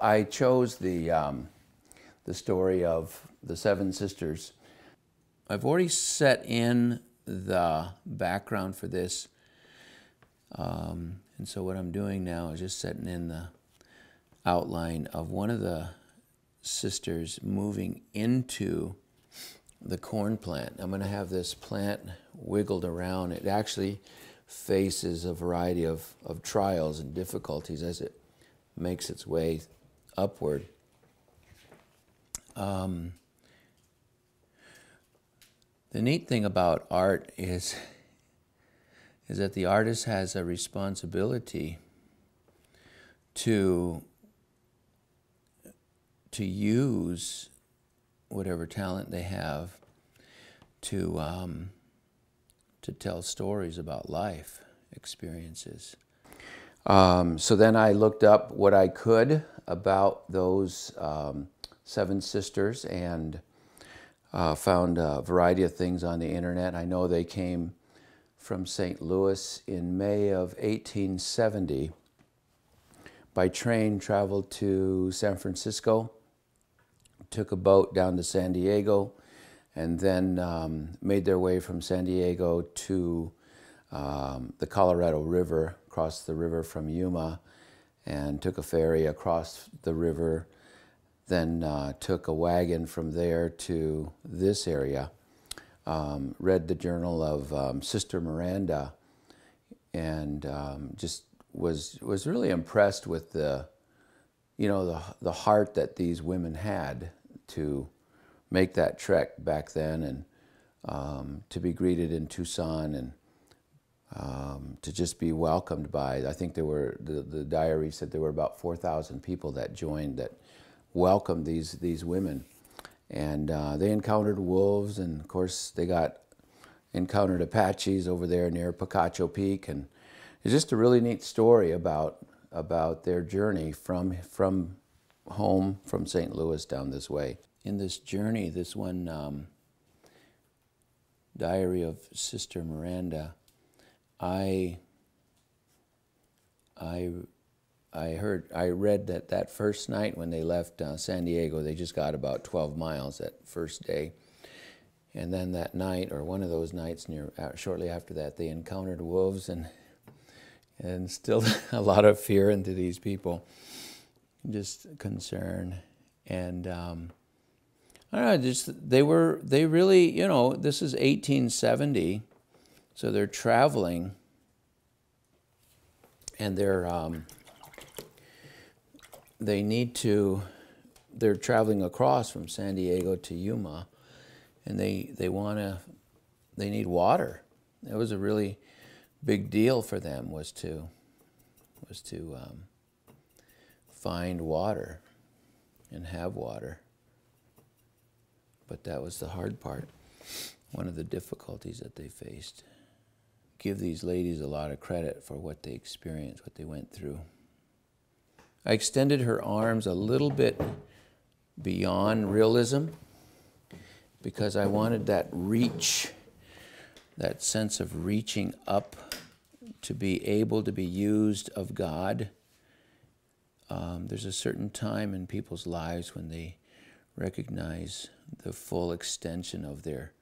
I chose the, um, the story of the seven sisters. I've already set in the background for this. Um, and so what I'm doing now is just setting in the outline of one of the sisters moving into the corn plant. I'm going to have this plant wiggled around. It actually faces a variety of, of trials and difficulties as it makes its way upward. Um, the neat thing about art is, is that the artist has a responsibility to, to use whatever talent they have to, um, to tell stories about life experiences. Um, so then I looked up what I could about those um, seven sisters and uh, found a variety of things on the internet. I know they came from St. Louis in May of 1870. By train, traveled to San Francisco, took a boat down to San Diego, and then um, made their way from San Diego to um, the Colorado River, crossed the river from Yuma, and took a ferry across the river then uh, took a wagon from there to this area. Um, read the journal of um, Sister Miranda, and um, just was was really impressed with the, you know, the the heart that these women had to make that trek back then, and um, to be greeted in Tucson and. Um, to just be welcomed by, I think there were, the, the diary said there were about 4,000 people that joined that welcomed these these women, and uh, they encountered wolves, and of course they got encountered Apaches over there near Picacho Peak, and it's just a really neat story about about their journey from from home from St. Louis down this way. In this journey, this one um, diary of Sister Miranda, I I I heard, I read that that first night when they left uh, San Diego, they just got about 12 miles that first day. And then that night, or one of those nights near, uh, shortly after that, they encountered wolves and, and still a lot of fear into these people, just concern. And um, I don't know, just, they were, they really, you know, this is 1870, so they're traveling and they're, um, they need to, they're traveling across from San Diego to Yuma, and they, they want to, they need water. That was a really big deal for them was to, was to um, find water and have water. But that was the hard part, one of the difficulties that they faced. Give these ladies a lot of credit for what they experienced, what they went through. I extended her arms a little bit beyond realism because I wanted that reach, that sense of reaching up to be able to be used of God. Um, there's a certain time in people's lives when they recognize the full extension of their,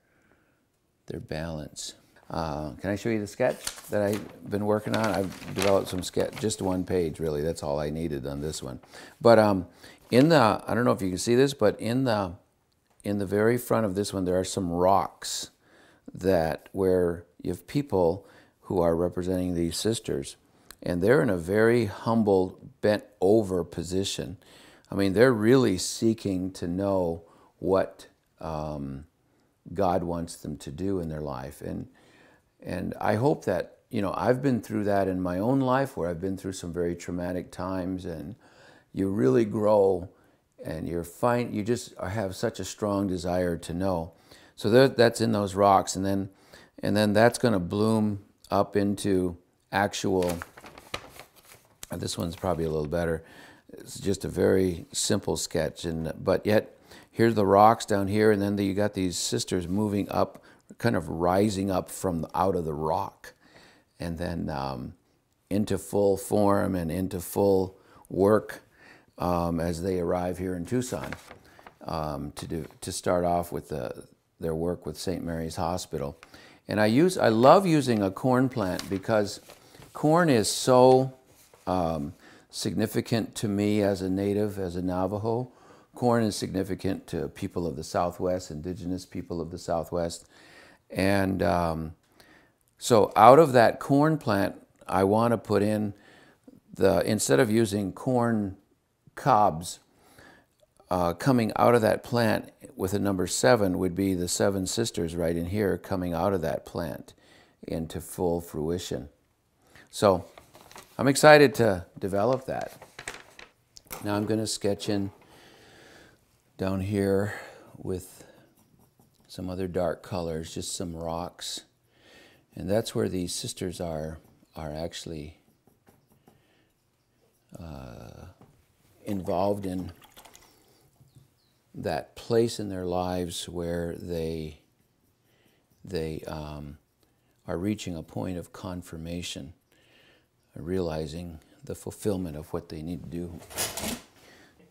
their balance. Uh, can I show you the sketch that I've been working on? I've developed some sketch, just one page really. That's all I needed on this one. But um, in the, I don't know if you can see this, but in the, in the very front of this one, there are some rocks that where you have people who are representing these sisters, and they're in a very humble, bent over position. I mean, they're really seeking to know what um, God wants them to do in their life. And and I hope that, you know, I've been through that in my own life where I've been through some very traumatic times and you really grow and you're fine, you just have such a strong desire to know. So that, that's in those rocks and then, and then that's going to bloom up into actual, uh, this one's probably a little better. It's just a very simple sketch, and but yet here's the rocks down here, and then the, you got these sisters moving up kind of rising up from out of the rock and then um, into full form and into full work um, as they arrive here in Tucson um, to do to start off with the, their work with St. Mary's Hospital. And I use I love using a corn plant because corn is so um, significant to me as a native, as a Navajo. Corn is significant to people of the Southwest, indigenous people of the Southwest. And um, so out of that corn plant, I want to put in the, instead of using corn cobs, uh, coming out of that plant with a number seven would be the seven sisters right in here coming out of that plant into full fruition. So I'm excited to develop that. Now I'm going to sketch in down here with some other dark colors, just some rocks. And that's where these sisters are, are actually uh, involved in that place in their lives where they, they um, are reaching a point of confirmation, realizing the fulfillment of what they need to do.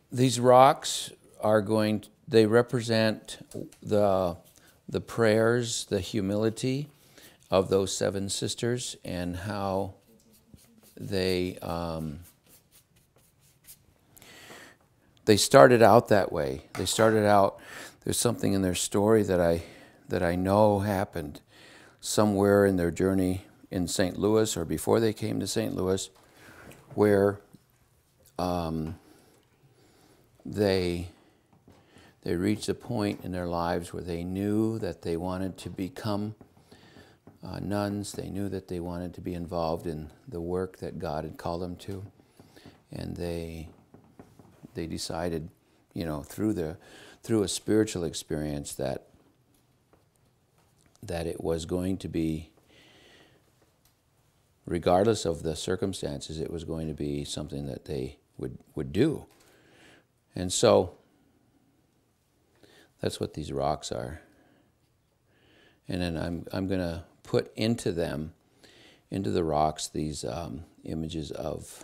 These rocks are going, they represent the, the prayers, the humility of those seven sisters, and how they, um, they started out that way. They started out, there's something in their story that I, that I know happened somewhere in their journey in St. Louis or before they came to St. Louis, where um, they they reached a point in their lives where they knew that they wanted to become uh, nuns. They knew that they wanted to be involved in the work that God had called them to, and they they decided, you know, through the through a spiritual experience that that it was going to be regardless of the circumstances it was going to be something that they would would do and so that's what these rocks are. And then I'm, I'm going to put into them, into the rocks, these um, images of,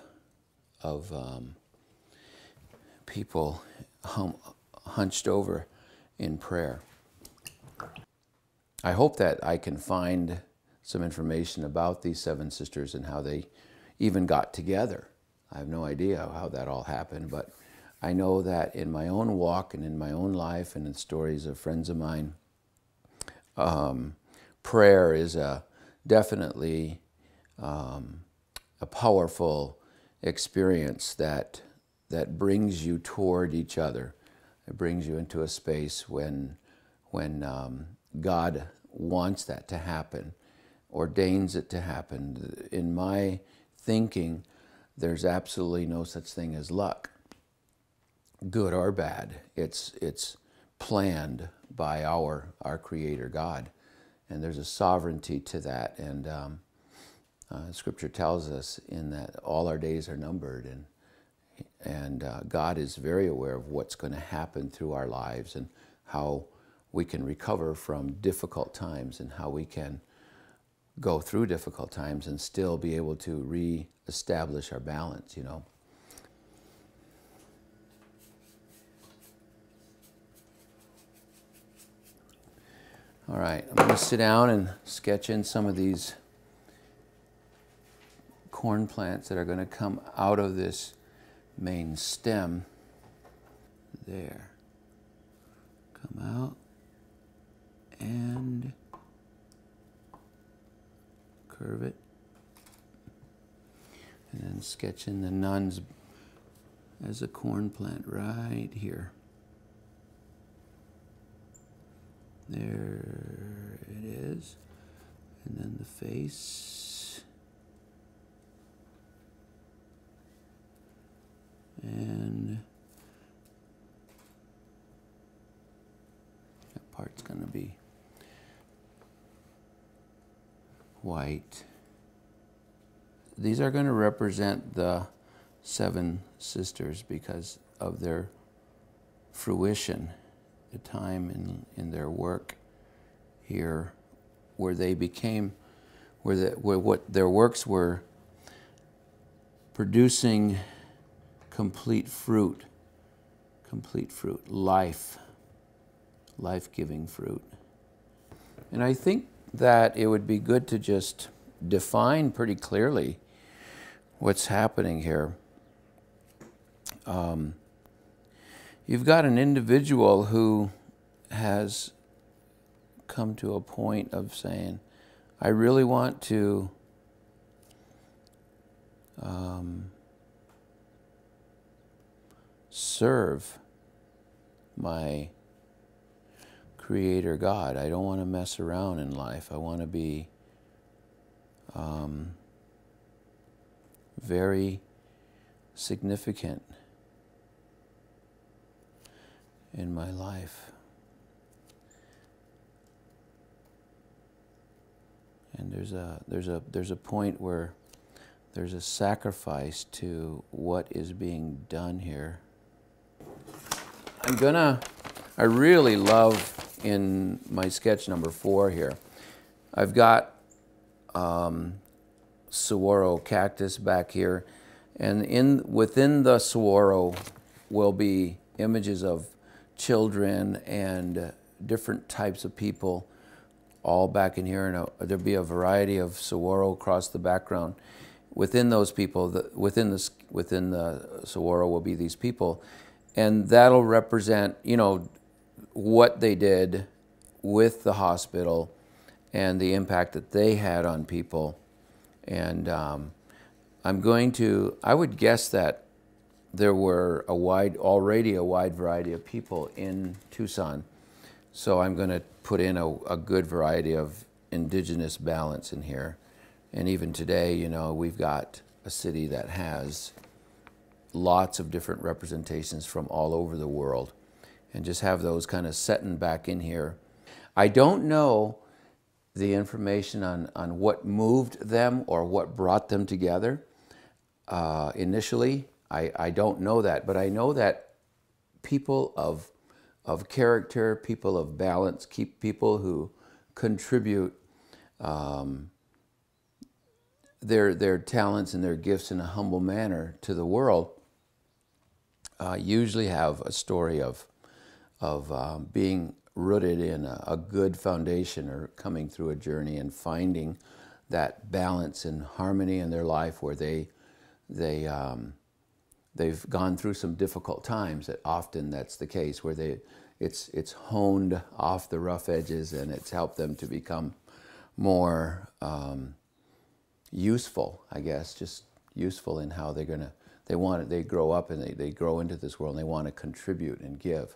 of um, people hum, hunched over in prayer. I hope that I can find some information about these seven sisters and how they even got together. I have no idea how that all happened, but I know that in my own walk and in my own life and in stories of friends of mine, um, prayer is a definitely um, a powerful experience that that brings you toward each other. It brings you into a space when when um, God wants that to happen, ordains it to happen. In my thinking, there's absolutely no such thing as luck good or bad. It's, it's planned by our, our Creator God. And there's a sovereignty to that. And um, uh, Scripture tells us in that all our days are numbered. And, and uh, God is very aware of what's going to happen through our lives and how we can recover from difficult times and how we can go through difficult times and still be able to re-establish our balance, you know. All right, I'm going to sit down and sketch in some of these corn plants that are going to come out of this main stem. There. Come out and curve it. And then sketch in the nuns as a corn plant right here. There it is. And then the face. And that part's going to be white. These are going to represent the seven sisters because of their fruition the time in, in their work here where they became, where, the, where what their works were producing complete fruit, complete fruit, life, life giving fruit. And I think that it would be good to just define pretty clearly what's happening here. Um, you've got an individual who has come to a point of saying, I really want to um, serve my Creator God. I don't want to mess around in life. I want to be um, very significant in my life. And there's a, there's, a, there's a point where there's a sacrifice to what is being done here. I'm gonna, I really love in my sketch number four here, I've got um, saguaro cactus back here, and in within the saguaro will be images of children and different types of people all back in here, and a, there'll be a variety of saguaro across the background. Within those people, the, within the within the saguaro will be these people, and that'll represent, you know, what they did with the hospital and the impact that they had on people. And um, I'm going to, I would guess that there were a wide, already a wide variety of people in Tucson. So I'm going to put in a, a good variety of indigenous balance in here. And even today, you know, we've got a city that has lots of different representations from all over the world and just have those kind of setting back in here. I don't know the information on, on what moved them or what brought them together uh, initially. I, I don't know that, but I know that people of, of character, people of balance, keep people who contribute um, their, their talents and their gifts in a humble manner to the world uh, usually have a story of of um, being rooted in a, a, good foundation or coming through a journey and finding that balance and harmony in their life where they they um, they've gone through some difficult times that often that's the case where they it's it's honed off the rough edges and it's helped them to become more um, useful I guess just useful in how they're gonna they want it they grow up and they, they grow into this world and they want to contribute and give